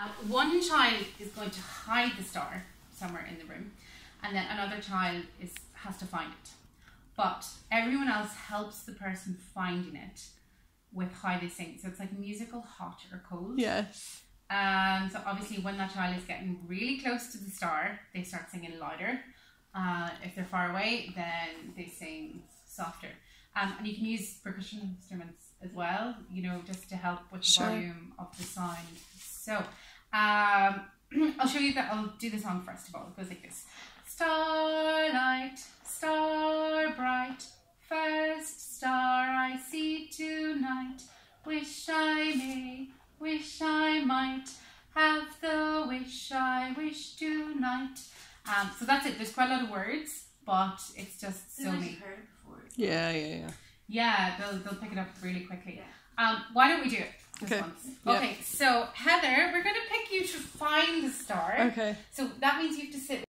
Uh, one child is going to hide the star somewhere in the room, and then another child is has to find it. But everyone else helps the person finding it with how they sing. So it's like musical hot or cold. Yes. Um, so obviously, when that child is getting really close to the star, they start singing louder. Uh, if they're far away, then they sing softer. Um, and you can use percussion instruments as well, you know, just to help with the Sure. volume of the sound. So, um, I'll show you that. I'll do the song first of all. It goes like this: Starlight, star bright, first star I see tonight. Wish I may, wish I might have the wish I wish tonight. Um, so that's it. There's quite a lot of words, but it's just so might neat. heard before. Yeah, yeah, yeah. Yeah, they'll, they'll pick it up really quickly. Yeah. Um, why don't we do it this Okay. once? Yeah. Okay, so Heather, we're going to pick you to find the star. Okay. So that means you have to sit